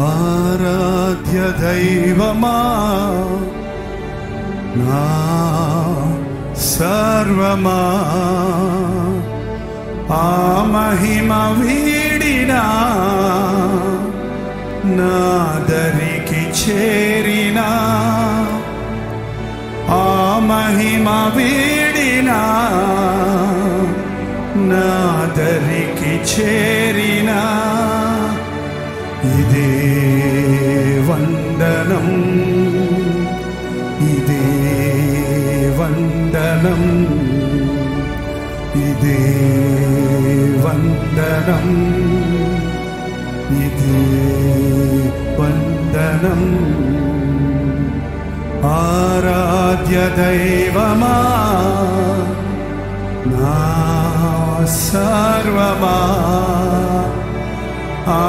ఆరాధ్య దైవమా? నా సర్వమా? ఆ మహిమ వీడినా? నాదరికి చేరినా? ఆ మహిమ వీడినా? నాదరికి చేరి వందనం ఇదే వందనం ఇదే వందనం ఇదే వందనం ఆరాధ్య దైవమా నా సర్వమా ఆ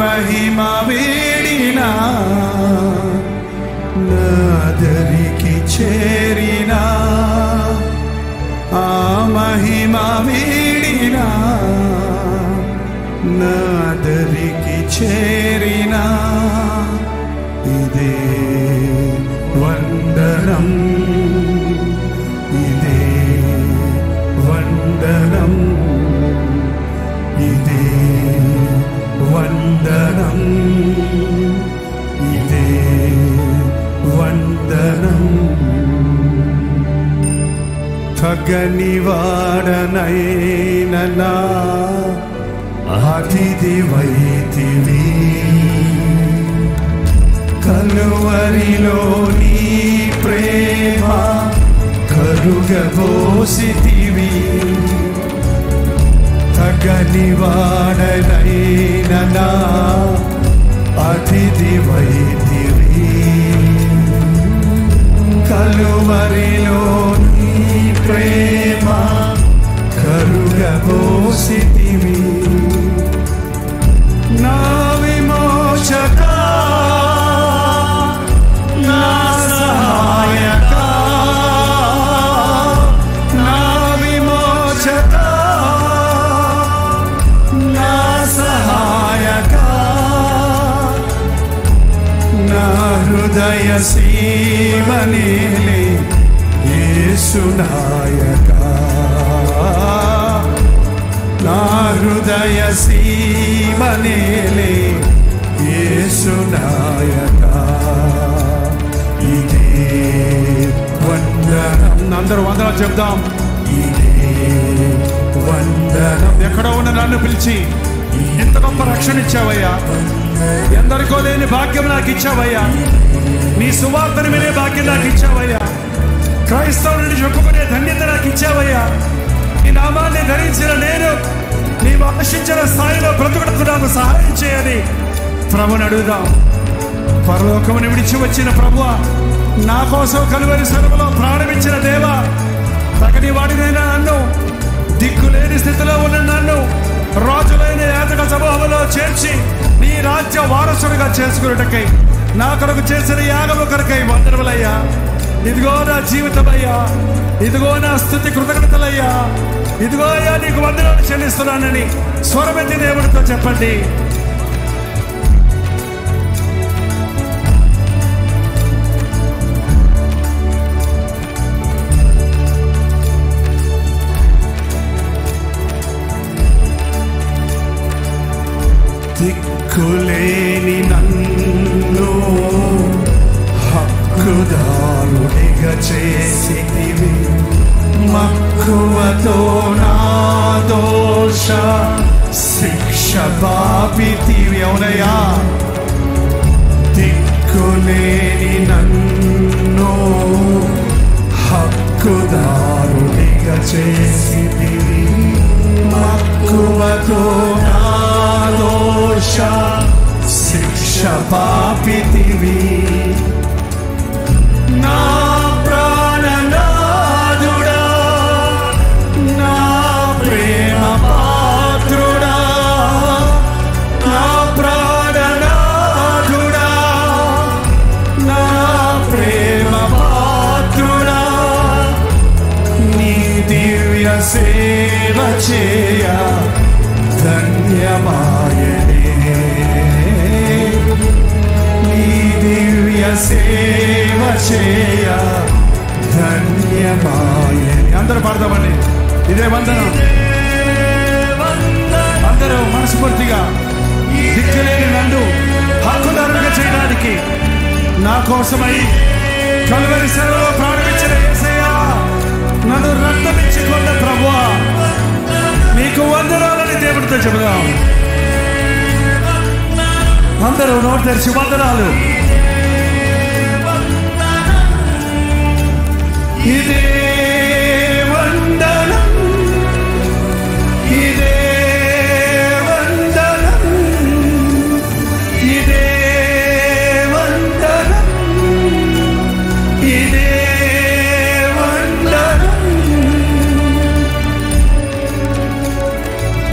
మహిమ వీడినా నాదరికి చేరినా ఆ మహిమ వీడినా నాదరికి చేరినా ఇదే వందనం ఇదే వందనం ఇదే వందనం గనివాడనైనా అతిథి వైతివి. కలువరిలో నీ ప్రేమ కరుగబోసితివి. తగనివాడనైనా అతిథి వైతివి. కలువరిలో నీ ప్రేమ కరుగబోసితివి నా విమోచక నా సహాయక నా విమోచక నా సహాయక నా హృదయ సీమనేలే యేసునాయక నా హృదయ సీమనేలే యేసునాయక. ఇదే వందనం. అందరూ వందనాలు చెప్దాం. ఇదే వందనం. ఎక్కడో ఉన్న నన్ను పిలిచి ఎంత గొప్ప రక్షణ ఇచ్చావయ్యా. ఎందరికో లేని భాగ్యం నాకు ఇచ్చావయ్యా. నీ సువార్తను వినే భాగ్యం నాకు ఇచ్చావయ్యా. క్రైస్తవుని చెప్పుకునే ధన్యత నాకు ఇచ్చావయ్యా. నీ నామాన్ని ధరించిన నేను నీవు ఆశించిన స్థాయిలో బ్రతుకుటకు నాకు సహాయం చేయని ప్రభుని అడుగుదాం. పరలోకముని విడిచి వచ్చిన ప్రభువ నా కోసం కలువరి సెలవులో ప్రారంభించిన దేవ తగని వాడినైనా నన్ను దిక్కులేని స్థితిలో ఉన్న నన్ను రాజులైన యాతక సమూహంలో చేర్చి నీ రాజ్య వారసుడిగా చేసుకున్నటకై నా కొరకు చేసిన యాగము కొరకై వందరములయ్యా ఇదిగో నా జీవితమయ్యా. ఇదిగో నా స్థుతి కృతజ్ఞతలయ్యా. ఇదిగో అయ్యా నీకు వందనాలు చెల్లిస్తున్నానని స్వరమెత్తి దేవుడితో చెప్పండి. బాపితివి దిక్కులేని నన్ను హక్కుదారుడిగా చేసి మక్కువతో నాదోష శిక్ష పాపితివి. నా చేయ ధన్యమాయనే ప్రియ సేవ చేయ ధన్యమాయని అందరూ పాడదామండి ఇదే వందనం అందరూ మనస్ఫూర్తిగా దిక్కులేని నన్ను హక్కుదారులుగా చేయడానికి నా కోసమై కలువరి సేవలో ప్రారంభించిన యేసయ్యా నన్ను రక్తమిచ్చుకున్న ప్రభువా నీకు వందనాలని దేవుడితో చెబుదాం. అందరూ నోటి తెరిచి వందనాలు.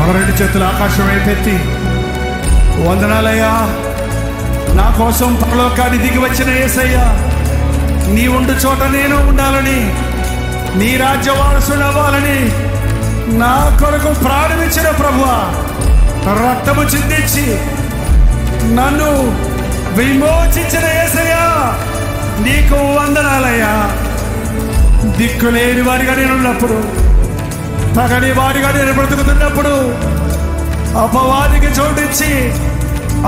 మన రెండు చేతులు ఆకాశం వైపెత్తి వందనాలయ్యా నా కోసం పరలోకాన్ని దిగి వచ్చిన ఏసయ్యా నీ ఉండు చోట నేను ఉండాలని నీ రాజ్య వారసుడు అవ్వాలని నా కొరకు ప్రారంభించిన ప్రభు రక్తము చిందించి నన్ను విమోచించిన ఏసయ్యా నీకు వందనాలయ్యా. దిక్కులేని వారిగా నేను ఉన్నప్పుడు తగని వారిగా నేను బ్రతుకుతున్నప్పుడు అపవాదికి చోటించి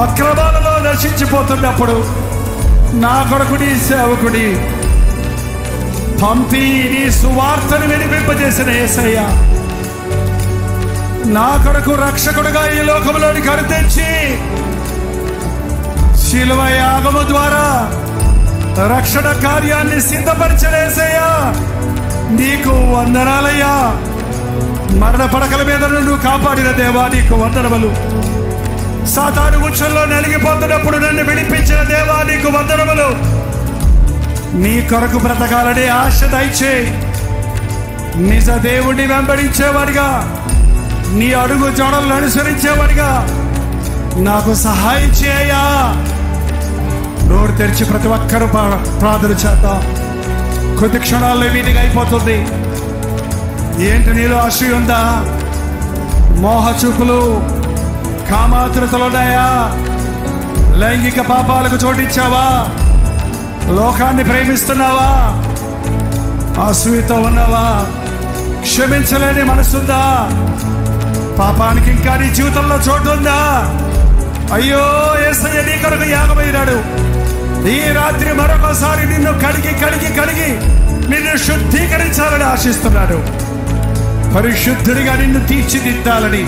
అక్రమాలలో నశించిపోతున్నప్పుడు నా కొడుకుడి సేవకుడి పంపి నీ సువార్తను వినిపింపజేసిన ఏసయ్య. నా కొడుకు రక్షకుడుగా ఈ లోకంలోని కరుతెచ్చి శిలువ యాగము ద్వారా రక్షణ కార్యాన్ని సిద్ధపరిచిన ఏసయ్యా నీకు వందనాలయ్యా. మరణ పడకల మీద నువ్వు కాపాడిన దేవా నీకు వందనములు. సాతాను ఉచ్చంలో నలిగిపోతున్నప్పుడు నన్ను విడిపించిన దేవా నీకు వందనములు. నీ కొరకు బ్రతకాలని ఆశ దయచే నిజ దేవుణ్ణి వెంబడించేవాడిగా నీ అడుగు జోడలను అనుసరించేవాడిగా నాకు సహాయం చేయా. నోరు తెరిచి ప్రతి ఒక్కరూ ప్రా- ప్రార్థన చేద్దాం. కొద్ది క్షణాల్లో మీటింగ్ అయిపోతుంది. ఏంటి నీలో అసూయ ఉందా? మోహ చూపులు కామాతురతలు ఉన్నాయా లైంగిక పాపాలకు చోటిచ్చావా? లోకాన్ని ప్రేమిస్తున్నావా? అసూయతో ఉన్నావా? క్షమించలేని మనసుందా? పాపానికి ఇంకా నీ జీవితంలో చోటు ఉందా అయ్యో ఏసయ్య నీ కొరకు యాగమైనాడు ఈ రాత్రి మరొకసారి నిన్ను కడిగి కడిగి కడిగి నిన్ను శుద్ధీకరించాలని ఆశిస్తున్నాడు. పరిశుద్ధుడిగా నిన్ను తీర్చిదిద్దాలని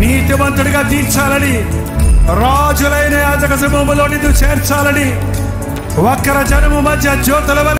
నీతివంతుడిగా తీర్చాలని రాజులైన యాజక సమూహంలో నిన్ను చేర్చాలని వక్ర జనము మధ్య జ్యోతుల